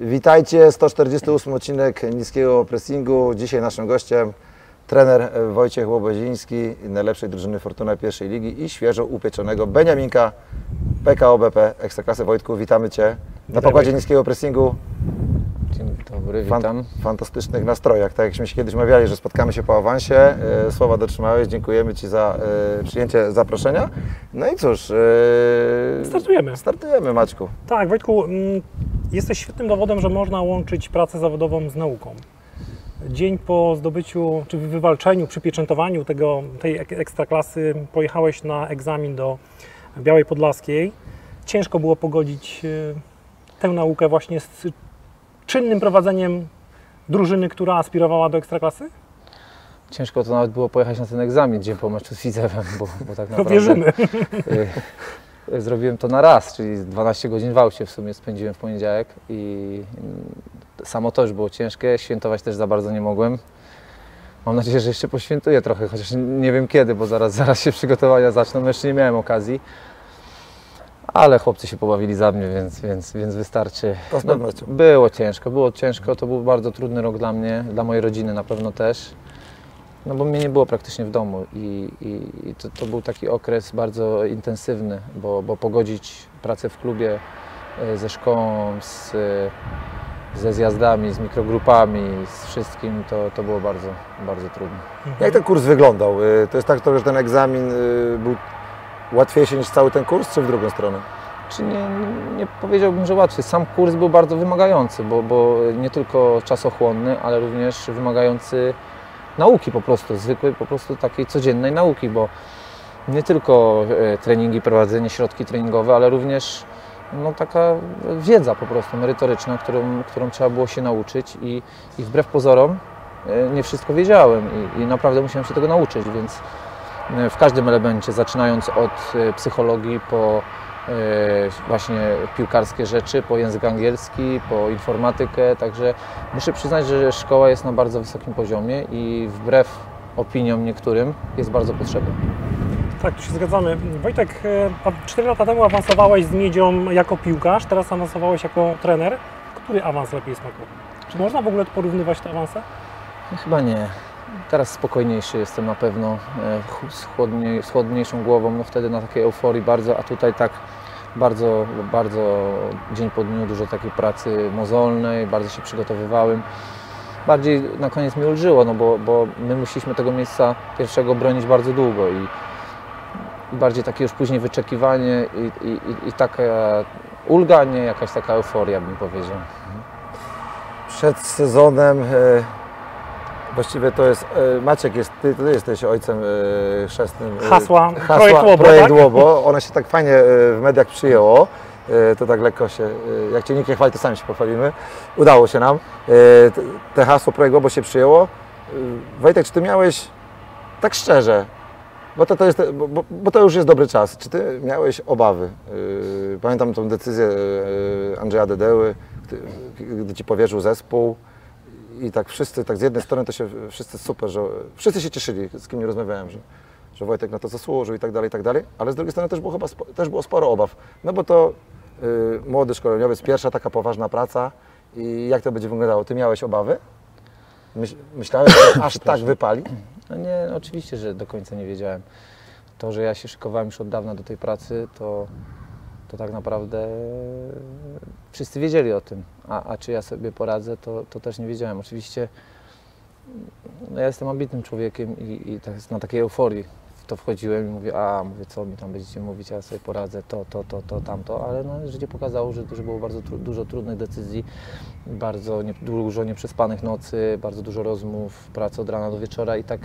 Witajcie, 148 odcinek Niskiego Pressingu. Dzisiaj naszym gościem trener Wojciech Łoboziński, najlepszej drużyny Fortuna pierwszej ligi i świeżo upieczonego Beniaminka PKO BP Ekstraklasy. Wojtku, witamy Cię na pokładzie Wojtek. Niskiego Pressingu. Dzień dobry, Fan- witam. fantastycznych nastrojach. Tak jakśmy się kiedyś mawiali, że spotkamy się po awansie. E, Słowa dotrzymałeś, dziękujemy Ci za e, przyjęcie zaproszenia. No i cóż, e, Startujemy. startujemy Maćku. Tak, Wojtku, mm, jesteś świetnym dowodem, że można łączyć pracę zawodową z nauką. Dzień po zdobyciu, czy wywalczeniu, przypieczętowaniu tego, tej ek- ekstraklasy pojechałeś na egzamin do Białej Podlaskiej. Ciężko było pogodzić y, tę naukę właśnie z czynnym prowadzeniem drużyny, która aspirowała do ekstraklasy? Ciężko to nawet było pojechać na ten egzamin dzień po meczu z Widzewem, bo, bo tak No naprawdę wierzymy. Zrobiłem to na raz, czyli 12 godzin w aucie w sumie spędziłem w poniedziałek i samo to już było ciężkie, świętować też za bardzo nie mogłem. Mam nadzieję, że jeszcze poświętuję trochę, chociaż nie wiem kiedy, bo zaraz, zaraz się przygotowania zaczną, no jeszcze nie miałem okazji. Ale chłopcy się pobawili za mnie, więc, więc, więc wystarczy. To z No, pewnością. było ciężko, było ciężko. To był bardzo trudny rok dla mnie, dla mojej rodziny na pewno też. No bo mnie nie było praktycznie w domu i, i, i to, to był taki okres bardzo intensywny, bo, bo pogodzić pracę w klubie e, ze szkołą, z, e, ze zjazdami, z mikrogrupami, z wszystkim, to, to było bardzo, bardzo trudne. Jak ten kurs wyglądał? Y, To jest tak, trochę, że ten egzamin był łatwiejszy niż cały ten kurs, czy w drugą stronę? Czy nie, nie powiedziałbym, że łatwy. Sam kurs był bardzo wymagający, bo, bo nie tylko czasochłonny, ale również wymagający nauki po prostu, zwykłej po prostu takiej codziennej nauki, bo nie tylko e, treningi, prowadzenie, środki treningowe, ale również no, taka wiedza po prostu merytoryczna, którą, którą trzeba było się nauczyć i, i wbrew pozorom e, nie wszystko wiedziałem i, i naprawdę musiałem się tego nauczyć, więc e, w każdym elemencie, zaczynając od psychologii po właśnie piłkarskie rzeczy, po język angielski, po informatykę, także muszę przyznać, że szkoła jest na bardzo wysokim poziomie i wbrew opiniom niektórym jest bardzo potrzebna. Tak, tu się zgadzamy. Wojtek, e, a 4 lata temu awansowałeś z Miedzią jako piłkarz, teraz awansowałeś jako trener. Który awans lepiej smakuje? Czy można w ogóle porównywać te awanse? No, chyba nie. Teraz spokojniejszy jestem na pewno, e, z, chłodniej, z chłodniejszą głową, no wtedy na takiej euforii bardzo, a tutaj tak bardzo, bardzo dzień po dniu dużo takiej pracy mozolnej, bardzo się przygotowywałem. Bardziej na koniec mi ulżyło, no bo, bo my musieliśmy tego miejsca pierwszego bronić bardzo długo i, bardziej takie już później wyczekiwanie i, i, i- taka ulga, nie jakaś taka euforia bym powiedział. Przed sezonem e, właściwie to jest, e, Maciek jest, ty, ty jesteś ojcem e, chrzestnym. e, Hasła, hasła projekt Łobo, projekt tak? Łobo. Ono się tak fajnie w mediach przyjęło. To tak lekko się, jak Cię nikt nie chwali, to sami się pochwalimy. Udało się nam. Te hasło projekt Łobo się przyjęło. Wojtek, czy Ty miałeś, tak szczerze, bo to, to, jest, bo, bo, to już jest dobry czas. Czy Ty miałeś obawy? Pamiętam tą decyzję Andrzeja Dedeły, gdy, gdy Ci powierzył zespół. I tak wszyscy, tak z jednej strony to się wszyscy super, że wszyscy się cieszyli, z kim nie rozmawiałem, że, że Wojtek na to zasłużył i tak dalej, i tak dalej, ale z drugiej strony też było chyba też było sporo obaw, no bo to y, młody szkoleniowiec, pierwsza taka poważna praca i jak to będzie wyglądało? Ty miałeś obawy? Myśl, myślałeś, że aż tak wypali? No nie, oczywiście, że do końca nie wiedziałem. To, że ja się szykowałem już od dawna do tej pracy, to, to tak naprawdę wszyscy wiedzieli o tym. A, a czy ja sobie poradzę, to, to też nie wiedziałem. Oczywiście no ja jestem ambitnym człowiekiem i, i tak, na takiej euforii w to wchodziłem i mówię, a mówię, co mi tam będziecie mówić, ja sobie poradzę, to, to, to, to, tamto, ale no, życie pokazało, że, że było bardzo tru, dużo trudnych decyzji, bardzo nie, dużo nieprzespanych nocy, bardzo dużo rozmów, pracy od rana do wieczora i tak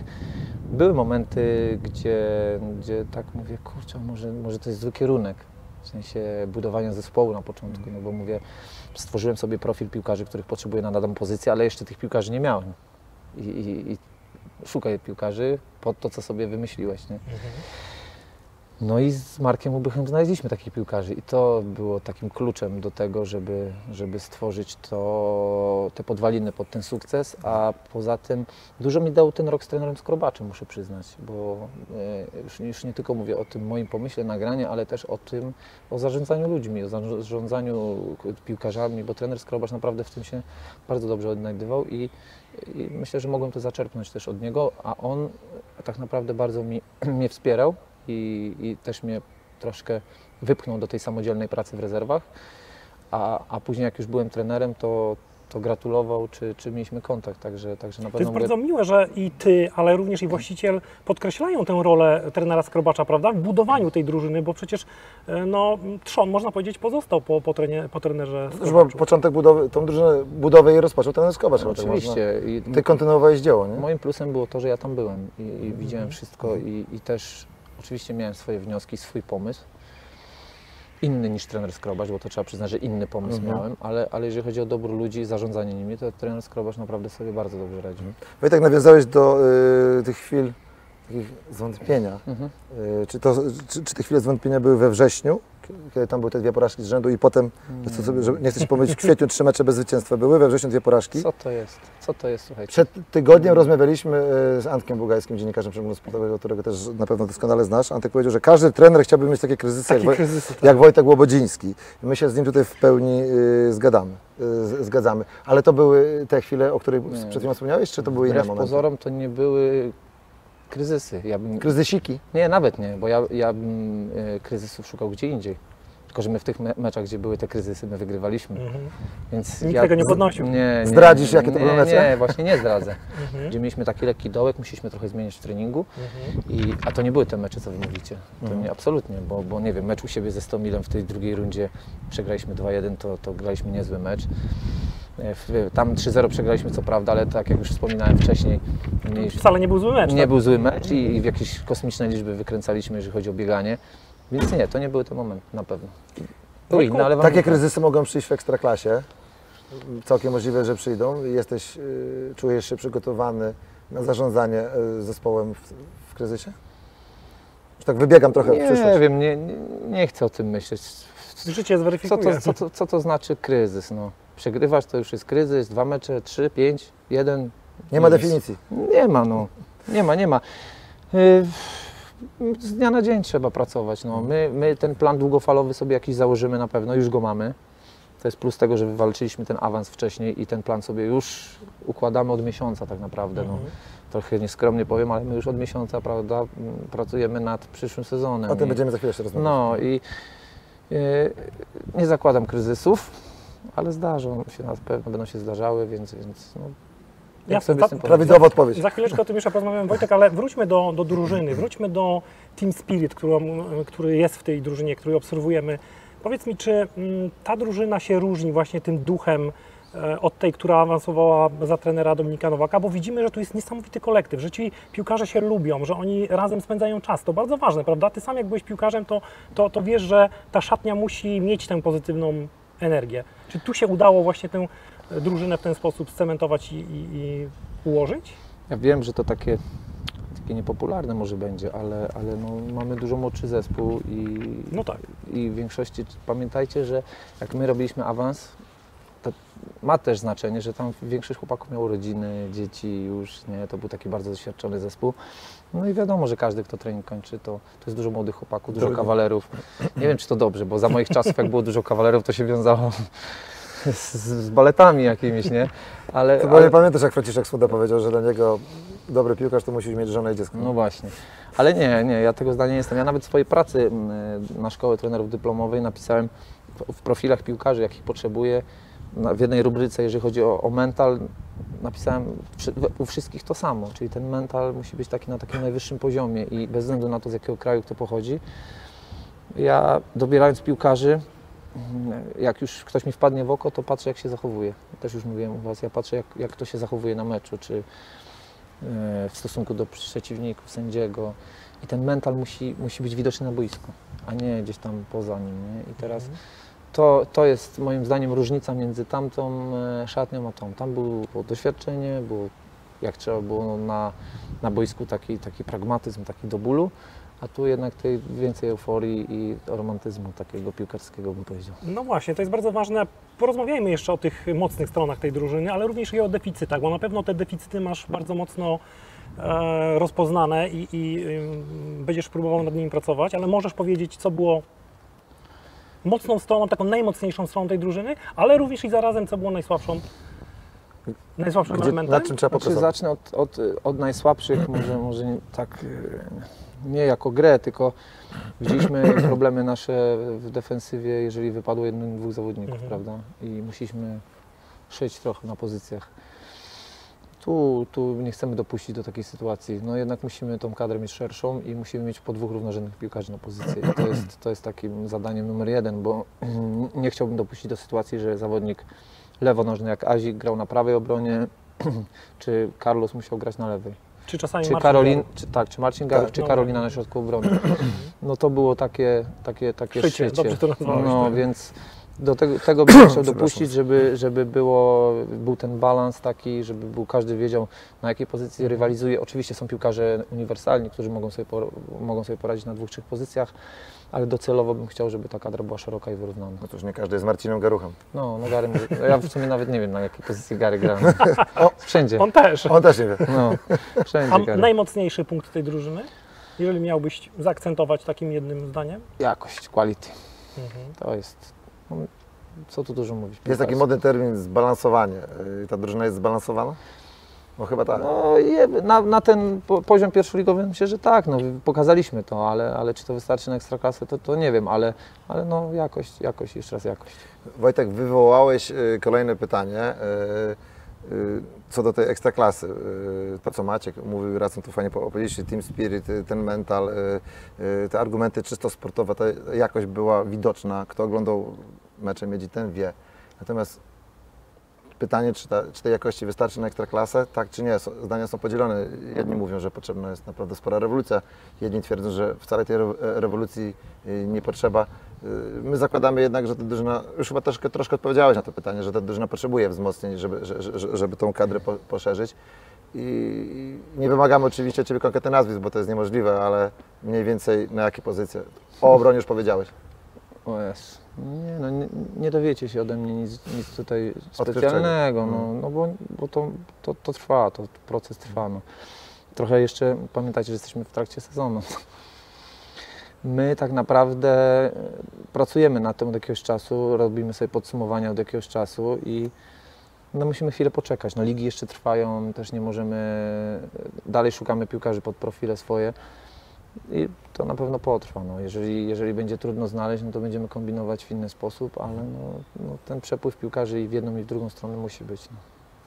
były momenty, gdzie, gdzie tak mówię, kurczę, może, może to jest zły kierunek, w sensie budowania zespołu na początku, no bo mówię, stworzyłem sobie profil piłkarzy, których potrzebuję na daną pozycję, ale jeszcze tych piłkarzy nie miałem. I, i, i szukaj piłkarzy pod to, co sobie wymyśliłeś. Nie? No i z Markiem Ubychem znaleźliśmy takich piłkarzy i to było takim kluczem do tego, żeby, żeby stworzyć to, te podwaliny pod ten sukces, a poza tym dużo mi dał ten rok z trenerem Skrobaczem, muszę przyznać, bo e, już, już nie tylko mówię o tym moim pomyśle nagrania, ale też o tym, o zarządzaniu ludźmi, o zarządzaniu piłkarzami, bo trener Skrobacz naprawdę w tym się bardzo dobrze odnajdywał i, i myślę, że mogłem to zaczerpnąć też od niego, a on tak naprawdę bardzo mi, mnie wspierał i, i też mnie troszkę wypchnął do tej samodzielnej pracy w rezerwach. A, a później jak już byłem trenerem, to, to gratulował, czy, czy mieliśmy kontakt, także, także na To pewno jest bardzo miłe, że i ty, ale również i właściciel podkreślają tę rolę trenera Skrobacza, prawda, w budowaniu tej drużyny, bo przecież e, no, trzon, można powiedzieć, pozostał po, po, trenie, po trenerze To już był Skrobaczu. początek budowy, tą drużynę, budowę i rozpoczął ten Skobacz. No, tak oczywiście. I Ty kontynuowałeś dzieło, nie? moim plusem było to, że ja tam byłem i, i widziałem wszystko i, i też oczywiście miałem swoje wnioski, swój pomysł. Inny niż trener Skrobacz, bo to trzeba przyznać, że inny pomysł Mhm. miałem, ale, ale jeżeli chodzi o dobór ludzi i zarządzanie nimi, to trener Skrobacz naprawdę sobie bardzo dobrze radził. Wojtek, nawiązałeś do y, tych chwil takich zwątpienia. Mhm. Y, czy, to, czy, czy te chwile zwątpienia były we wrześniu, kiedy tam były te dwie porażki z rzędu i potem, to, co, że, nie chcę się pomylić, w kwietniu trzy mecze bez zwycięstwa były, we wrześniu dwie porażki. Co to jest? Co to jest, słuchajcie? Przed tygodniem rozmawialiśmy y, z Antkiem Bugajskim, dziennikarzem przemysłu sportowego, którego też na pewno doskonale znasz. Antek powiedział, że każdy trener chciałby mieć takie kryzysy, jak, Takie kryzysy, tak. jak Wojtek Łobodziński. My się z nim tutaj w pełni y, zgadamy, y, z- zgadzamy. Ale to były te chwile, o których Nie. przed chwilą wspomniałeś, czy to były inne momenty? pozorom to nie były kryzysy. Ja bym, Kryzysiki. nie, nawet nie, bo ja, ja bym e, kryzysów szukał gdzie indziej. Tylko, że my w tych me- meczach, gdzie były te kryzysy, my wygrywaliśmy. Mhm. Więc Nikt ja, tego nie podnosił. Nie, nie, Zdradzisz, jakie to były mecze? Nie, właśnie nie zdradzę. Mhm. Gdzie mieliśmy taki lekki dołek, musieliśmy trochę zmienić w treningu. Mhm. I, a to nie były te mecze, co wy mówicie. To Mhm. nie, absolutnie, bo, bo nie wiem, mecz u siebie ze 100 milem w tej drugiej rundzie przegraliśmy 2-1, to, to graliśmy niezły mecz. Tam 3-0 przegraliśmy, co prawda, ale tak jak już wspominałem wcześniej, mieliśmy, Wcale nie był zły mecz. nie tak? był zły mecz i, w jakieś kosmiczne liczby wykręcaliśmy, jeżeli chodzi o bieganie. Więc nie, to nie były te momenty, na pewno. Były inne, ale Takie nie- kryzysy mogą przyjść w Ekstraklasie. Całkiem możliwe, że przyjdą. Jesteś, y, czujesz się przygotowany na zarządzanie y, zespołem w, w kryzysie? Już tak wybiegam trochę w przyszłość. Nie wiem, nie, nie, nie chcę o tym myśleć. Życie Co zweryfikuje. to, co, to, co to znaczy kryzys? No, przegrywasz, to już jest kryzys, dwa mecze, trzy, pięć, jeden. Nie ma nic. definicji. Nie ma, no. Nie ma, nie ma. Y, Z dnia na dzień trzeba pracować. No. My, my ten plan długofalowy sobie jakiś założymy na pewno, już go mamy. To jest plus tego, że wywalczyliśmy ten awans wcześniej i ten plan sobie już układamy od miesiąca tak naprawdę. No. Mhm. Trochę nieskromnie powiem, ale my już od miesiąca prawda, m, pracujemy nad przyszłym sezonem. O tym I- będziemy za chwilę jeszcze rozmawiać. no i y, nie zakładam kryzysów, ale zdarzą się, na pewno będą się zdarzały, więc, więc no, Jasne, ta-? Prawidłowa odpowiedź. Za chwileczkę o tym jeszcze porozmawiamy, Wojtek, ale wróćmy do, do drużyny, wróćmy do Team Spirit, którą, który jest w tej drużynie, który obserwujemy. Powiedz mi, czy mm, ta drużyna się różni właśnie tym duchem e, od tej, która awansowała za trenera Dominika Nowaka, bo widzimy, że tu jest niesamowity kolektyw, że ci piłkarze się lubią, że oni razem spędzają czas. To bardzo ważne, prawda? Ty sam jak byłeś piłkarzem, to, to, to wiesz, że ta szatnia musi mieć tę pozytywną energię. Czy tu się udało właśnie tę drużynę w ten sposób scementować i, i, i ułożyć? Ja wiem, że to takie, takie niepopularne może będzie, ale, ale no, mamy dużo młodszy zespół i, No tak. i w większości pamiętajcie, że jak my robiliśmy awans, to ma też znaczenie, że tam większość chłopaków miało rodziny, dzieci już, nie, to był taki bardzo doświadczony zespół. No i wiadomo, że każdy, kto trening kończy, to, to jest dużo młodych chłopaków, dużo kawalerów. Nie wiem, czy to dobrze, bo za moich czasów, jak było dużo kawalerów, to się wiązało z, z baletami jakimiś, nie? Ale, To bo ale, nie pamiętasz, jak Franciszek Suda powiedział, że dla niego dobry piłkarz to musi mieć żonę i dziecko. No właśnie. Ale nie, nie, ja tego zdania nie jestem. Ja nawet w swojej pracy mm, na szkołę trenerów dyplomowej napisałem w- profilach piłkarzy, jakich potrzebuję, w jednej rubryce, jeżeli chodzi o, o mental, napisałem u wszystkich to samo, czyli ten mental musi być taki na takim najwyższym poziomie i bez względu na to, z jakiego kraju kto pochodzi. Ja dobierając piłkarzy, mm, jak już ktoś mi wpadnie w oko, to patrzę jak się zachowuje. Też już mówiłem u Was, ja patrzę jak, jak to się zachowuje na meczu, czy e, w stosunku do przeciwników, sędziego i ten mental musi, musi być widoczny na boisku, a nie gdzieś tam poza nim. Nie? I teraz to, to jest moim zdaniem różnica między tamtą e, szatnią a tą. Tam było, było doświadczenie, było jak trzeba było na, na boisku taki, taki pragmatyzm, taki do bólu, A tu jednak tej więcej euforii i romantyzmu takiego piłkarskiego bym powiedział. No właśnie, to jest bardzo ważne. Porozmawiajmy jeszcze o tych mocnych stronach tej drużyny, ale również i o deficytach, bo na pewno te deficyty masz bardzo mocno e, rozpoznane i, i ym, będziesz próbował nad nimi pracować, ale możesz powiedzieć, co było mocną stroną, taką najmocniejszą stroną tej drużyny, ale również i zarazem, co było najsłabszą, najsłabszym Gdzie, elementem. nad czym trzeba Znaczy, zacznę od, od, od najsłabszych, może, może nie, tak e, nie jako grę, tylko widzieliśmy problemy nasze w defensywie, jeżeli wypadło jeden, dwóch zawodników, Mhm. prawda? I musieliśmy szyć trochę na pozycjach. Tu, tu nie chcemy dopuścić do takiej sytuacji. No jednak musimy tą kadrę mieć szerszą i musimy mieć po dwóch równorzędnych piłkarzy na pozycję. I to jest, to jest takim zadaniem numer jeden, bo nie chciałbym dopuścić do sytuacji, że zawodnik lewonożny jak Azik grał na prawej obronie, czy Carlos musiał grać na lewej. Czy czasami Czy Marcin Karolin, czy, tak, czy Marcin Garów, Tak. czy No. Karolina na środku obrony. No to było takie, takie, takie Szycie, szycie. dobrze to nazwałeś, No tak. więc do tego, tego bym chciał dopuścić, żeby, żeby było, był ten balans taki, żeby był, każdy wiedział na jakiej pozycji Mhm. rywalizuje. Oczywiście są piłkarze uniwersalni, którzy mogą sobie, mogą sobie poradzić na dwóch, trzech pozycjach, ale docelowo bym chciał, żeby ta kadra była szeroka i wyrównana. No już nie każdy jest Marcinem Garuchem. No, no Gary, ja w sumie nawet nie wiem na jakiej pozycji Gary gra. Wszędzie. On też. On też nie wie. No, wszędzie A Gary. najmocniejszy punkt tej drużyny? Jeżeli miałbyś zaakcentować takim jednym zdaniem? Jakość, quality. Mhm. To jest. Co tu dużo mówić? Jest taki modny termin zbalansowanie. Y, Ta drużyna jest zbalansowana? No chyba tak. No, na, na ten po, poziom pierwszoligowy myślę, że tak. No, pokazaliśmy to, ale, ale czy to wystarczy na ekstraklasę, to, to nie wiem, ale, ale no, jakość, jakość, jeszcze raz jakość. Wojtek, wywołałeś y, kolejne pytanie y, co do tej ekstraklasy. Y, To co Maciek mówił, razem tu fajnie opowiedzieliście, team spirit, y, ten mental, y, y, te argumenty czysto sportowe, ta jakość była widoczna. Kto oglądał mecze Miedzi, ten wie. Natomiast pytanie, czy, ta, czy tej jakości wystarczy na ekstraklasę, tak czy nie? Zdania są podzielone. Jedni mówią, że potrzebna jest naprawdę spora rewolucja, jedni twierdzą, że wcale tej re- rewolucji y, nie potrzeba. Y, My zakładamy jednak, że ta drużyna, już chyba troszkę, troszkę odpowiedziałeś na to pytanie, że ta drużyna potrzebuje wzmocnień, żeby, że- że- żeby tą kadrę po, poszerzyć. I nie wymagamy oczywiście Ciebie konkretnych nazwisk, bo to jest niemożliwe, ale mniej więcej na jakie pozycje? O obronie już powiedziałeś. O jest. Nie, no, nie, nie dowiecie się ode mnie nic, nic tutaj specjalnego, no, Mhm. no bo, bo to, to, to trwa, to proces trwa. No. Trochę jeszcze pamiętajcie, że jesteśmy w trakcie sezonu. My tak naprawdę e, pracujemy nad tym od jakiegoś czasu, robimy sobie podsumowania od jakiegoś czasu i no musimy chwilę poczekać. No, ligi jeszcze trwają, też nie możemy, dalej szukamy piłkarzy pod profile swoje i to na pewno potrwa. No. Jeżeli, jeżeli będzie trudno znaleźć, no to będziemy kombinować w inny sposób, ale no, no, ten przepływ piłkarzy i w jedną i w drugą stronę musi być. No.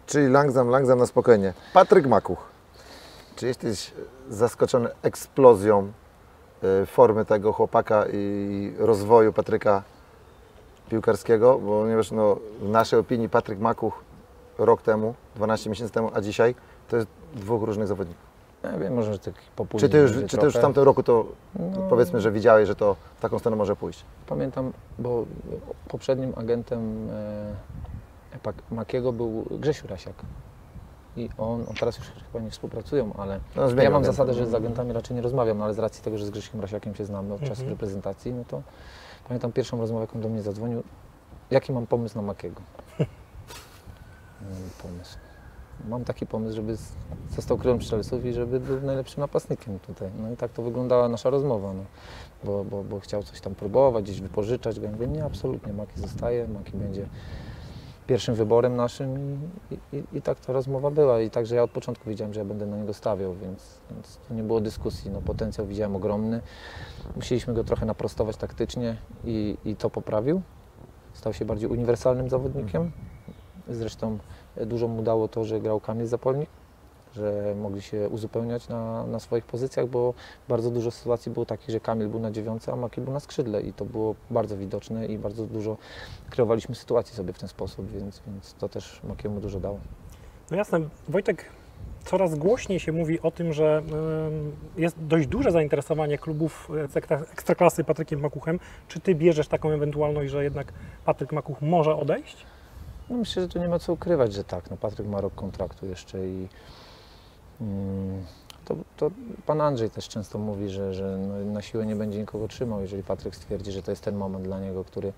Czyli langzam, langzam na spokojnie. Patryk Makuch. Czy jesteś zaskoczony eksplozją formy tego chłopaka i rozwoju Patryka piłkarskiego? Bo ponieważ no, w naszej opinii Patryk Makuch rok temu, 12 miesięcy temu, a dzisiaj to jest dwóch różnych zawodników. Ja wiem, może tak popóźnienie Czy ty już, czy ty już w tamtym roku to No, powiedzmy, że widziałeś, że to w taką stronę może pójść? Pamiętam, bo poprzednim agentem e, Makiego był Grzesiu Rasiak. I on, on teraz już chyba nie współpracują, ale No, ja mam zasadę, że z agentami raczej nie rozmawiam, no ale z racji tego, że z Grzesiem Rasiakiem się znam od czasu Mhm. reprezentacji, no to pamiętam pierwszą rozmowę, jak on do mnie zadzwonił, jaki mam pomysł na Makiego. Mam pomysł. Mam taki pomysł, żeby został królem strzelców i żeby był najlepszym napastnikiem tutaj. No i tak to wyglądała nasza rozmowa, no. bo, bo, bo chciał coś tam próbować, gdzieś wypożyczać. Ja mówię, nie, absolutnie, Maki zostaje, Maki będzie pierwszym wyborem naszym i, i, i tak ta rozmowa była. I także ja od początku wiedziałem, że ja będę na niego stawiał, więc, więc to nie było dyskusji. No, potencjał widziałem ogromny. Musieliśmy go trochę naprostować taktycznie i, i to poprawił. Stał się bardziej uniwersalnym zawodnikiem. Zresztą e, dużo mu dało to, że grał Kamil Zapolnik, że mogli się uzupełniać na, na swoich pozycjach, bo bardzo dużo sytuacji było takich, że Kamil był na dziewiątce, a Maki był na skrzydle i to było bardzo widoczne i bardzo dużo kreowaliśmy sytuacji sobie w ten sposób, więc, więc to też Makiemu dużo dało. No jasne, Wojtek, coraz głośniej się mówi o tym, że jest dość duże zainteresowanie klubów ekstraklasy Patrykiem Makuchem. Czy ty bierzesz taką ewentualność, że jednak Patryk Makuch może odejść? No myślę, że tu nie ma co ukrywać, że tak. No Patryk ma rok kontraktu jeszcze i To, to pan Andrzej też często mówi, że, że no, na siłę nie będzie nikogo trzymał, jeżeli Patryk stwierdzi, że to jest ten moment dla niego, który,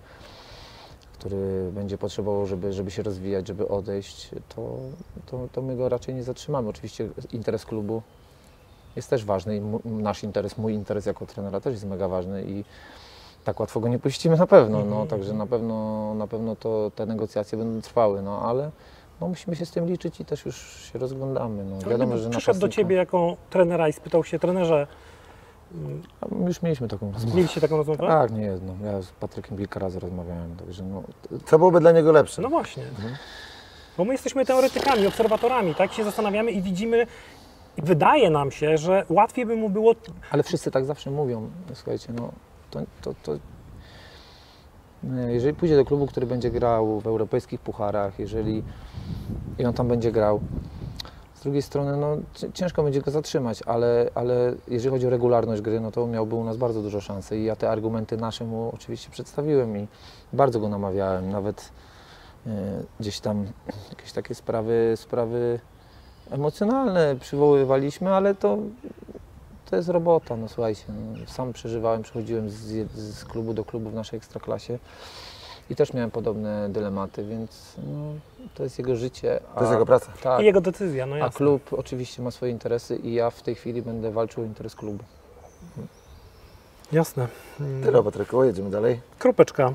który będzie potrzebował, żeby, żeby się rozwijać, żeby odejść, to, to, to my go raczej nie zatrzymamy. Oczywiście interes klubu jest też ważny i nasz interes, mój interes jako trenera też jest mega ważny i tak łatwo go nie puścimy na pewno, no, Mhm. także na pewno, na pewno to te negocjacje będą trwały, no ale no, musimy się z tym liczyć i też już się rozglądamy. No, wiadomo, że przyszedł do Ciebie jako trenera i spytał się, trenerze, mm, A Już mieliśmy taką rozmowę. mieliście taką rozmowę? Tak, nie jedną. Ja z Patrykiem kilka razy rozmawiałem, także no, Co byłoby dla niego lepsze? No właśnie. Bo my jesteśmy teoretykami, obserwatorami, tak się zastanawiamy i widzimy, i wydaje nam się, że łatwiej by mu było ale wszyscy tak zawsze mówią. Słuchajcie, no to, to, to nie, jeżeli pójdzie do klubu, który będzie grał w europejskich pucharach, jeżeli i on tam będzie grał, z drugiej strony no, ci- ciężko będzie go zatrzymać, ale, ale jeżeli chodzi o regularność gry, no to miałby u nas bardzo dużo szansy i ja te argumenty nasze mu oczywiście przedstawiłem i bardzo go namawiałem, nawet e, gdzieś tam jakieś takie sprawy, sprawy emocjonalne przywoływaliśmy, ale to, to jest robota, no słuchajcie, no, sam przeżywałem, przechodziłem z, z klubu do klubu w naszej ekstraklasie i też miałem podobne dylematy, więc no, to jest jego życie. To jest jego praca. Tak, i jego decyzja, no a klub oczywiście ma swoje interesy i ja w tej chwili będę walczył o interes klubu. Jasne. Tyle, Patryku, jedziemy dalej. Kropeczka.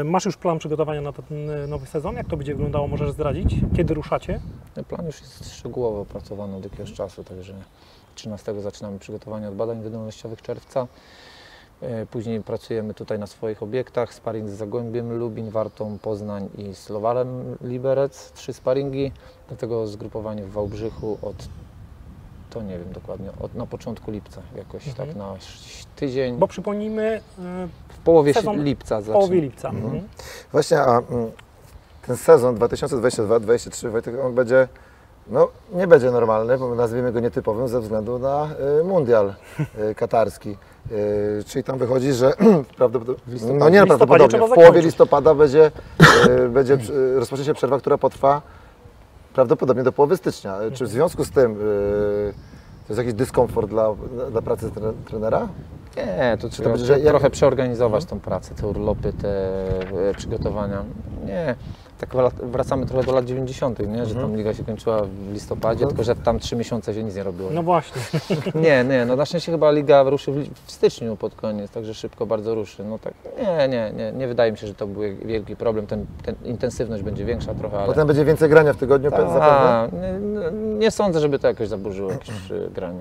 E, Masz już plan przygotowania na ten e, nowy sezon? Jak to będzie wyglądało? Możesz zdradzić? Kiedy ruszacie? No, Plan już jest szczegółowo opracowany od jakiegoś czasu, także 13 zaczynamy przygotowanie od badań wydolnościowych czerwca. E, Później pracujemy tutaj na swoich obiektach, sparring z Zagłębiem, Lubin, Wartą, Poznań i Slowarem Liberec, trzy sparingi, do tego zgrupowanie w Wałbrzychu od, to nie wiem dokładnie, od, na początku lipca jakoś Mhm. tak na tydzień, Bo przypomnijmy, e, w połowie sezon lipca w połowie lipca. Mhm. Mhm. Właśnie, a mm, ten sezon 2022-2023, Wojtek, on będzie, no nie będzie normalny, bo nazwijmy go nietypowym ze względu na y, mundial y, katarski. Y, czyli tam wychodzi, że prawdopodobnie, no nie prawdopodobnie, w połowie zakończyć. listopada będzie, będzie rozpocznie się przerwa, która potrwa prawdopodobnie do połowy stycznia. Czy w związku z tym to jest jakiś dyskomfort dla, dla pracy tre- trenera? Nie, to trzeba będzie, że jak- trochę przeorganizować tą pracę, te urlopy, te e, przygotowania. Nie, tak wra- wracamy trochę do lat 90., nie? że tam liga się kończyła w listopadzie, No. tylko że tam trzy miesiące się nic nie robiło. No właśnie. Nie, nie, no na szczęście chyba liga ruszy w, styczniu pod koniec, także szybko bardzo ruszy. No tak, nie, nie, nie, nie wydaje mi się, że to był wielki problem, ten, ten intensywność będzie większa trochę, ale... Potem będzie więcej grania w tygodniu pe- zapewne? Nie- nie sądzę, żeby to jakoś zaburzyło jakieś e, granie.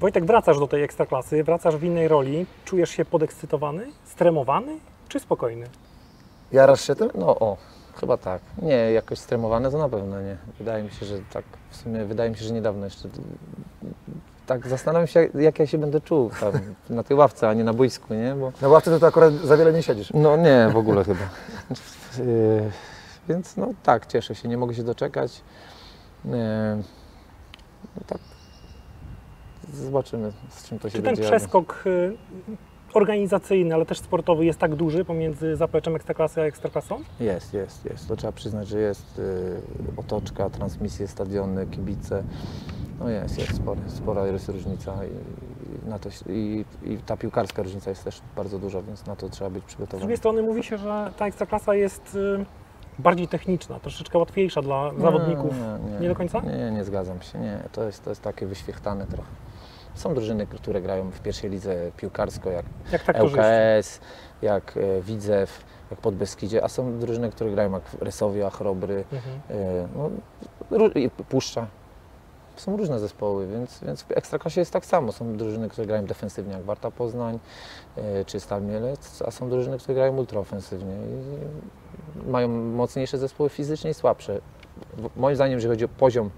Wojtek, wracasz do tej ekstraklasy, wracasz w innej roli. Czujesz się podekscytowany, stremowany czy spokojny? Jarasz się tym? No o, chyba tak. Nie, jakoś stremowane to na pewno nie. Wydaje mi się, że tak, w sumie wydaje mi się, że niedawno jeszcze tak zastanawiam się, jak ja się będę czuł tam na tej ławce, a nie na boisku, nie? Bo Na ławce to, to akurat za wiele nie siedzisz. no nie, w ogóle chyba. Yy, Więc no tak, cieszę się, nie mogę się doczekać. Yy, No tak. Zobaczymy, z czym to się Czy ten będzie jadło. przeskok y, organizacyjny, ale też sportowy jest tak duży pomiędzy zapleczem ekstraklasy a ekstraklasą? Jest, jest, jest. To trzeba przyznać, że jest y, otoczka, transmisje, stadiony, kibice. No jest, jest spory, spora jest różnica i, na to, i, i ta piłkarska różnica jest też bardzo duża, więc na to trzeba być Z przygotowany. drugiej strony mówi się, że ta ekstraklasa jest y, bardziej techniczna, troszeczkę łatwiejsza dla zawodników. Nie do końca? Nie, nie zgadzam się. Nie, to jest, to jest takie wyświechtane trochę. Są drużyny, które grają w pierwszej lidze piłkarsko, jak Jak tak? ŁKS, jak e, Widzew, jak Podbeskidzie, a są drużyny, które grają jak Resowia, Chrobry, Mhm. E, no, ró- i Puszcza. Są różne zespoły, więc, więc w Ekstraklasie jest tak samo. Są drużyny, które grają defensywnie, jak Warta Poznań e, czy Stal Mielec, a są drużyny, które grają ultraofensywnie. I mają mocniejsze zespoły fizycznie i słabsze. Moim zdaniem, jeżeli chodzi o poziom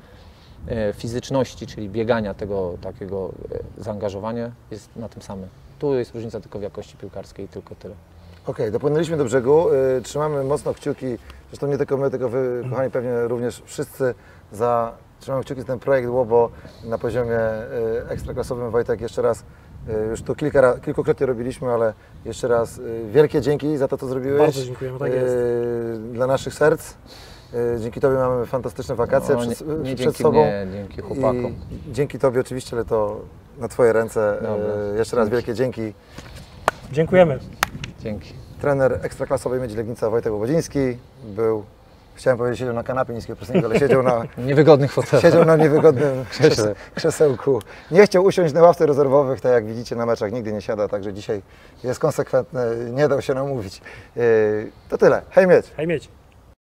fizyczności, czyli biegania tego takiego e, zaangażowania, jest na tym samym. Tu jest różnica tylko w jakości piłkarskiej, tylko tyle. Okej, dopłynęliśmy do brzegu. Y, Trzymamy mocno kciuki, zresztą nie tylko my, tylko Wy, kochani, pewnie również wszyscy za, trzymamy kciuki za ten projekt Łobo na poziomie ekstraklasowym. Wojtek, jeszcze raz, już to kilka, kilkukrotnie robiliśmy, ale jeszcze raz wielkie dzięki za to, co zrobiłeś. Bardzo dziękujemy, tak jest. Dla naszych serc. E, Dzięki Tobie mamy fantastyczne wakacje No, nie, przed, nie przed dzięki sobą. mnie, dzięki chłopakom. I dzięki Tobie oczywiście, ale to na Twoje ręce. E, Dobra. Jeszcze raz wielkie dzięki. Dziękujemy. Dzięki. Trener ekstraklasowej Miedzi Legnica Wojtek Łobodziński był, chciałem powiedzieć, siedział na kanapie niskiego pressingu, ale siedział na, Niewygodnych fotelach. siedział na niewygodnym Krześle. krzeseł- krzesełku. Nie chciał usiąść na ławce rezerwowych, tak jak widzicie na meczach, nigdy nie siada, także dzisiaj jest konsekwentny, nie dał się namówić. E, To tyle. Hej Miedź! Hej mieć.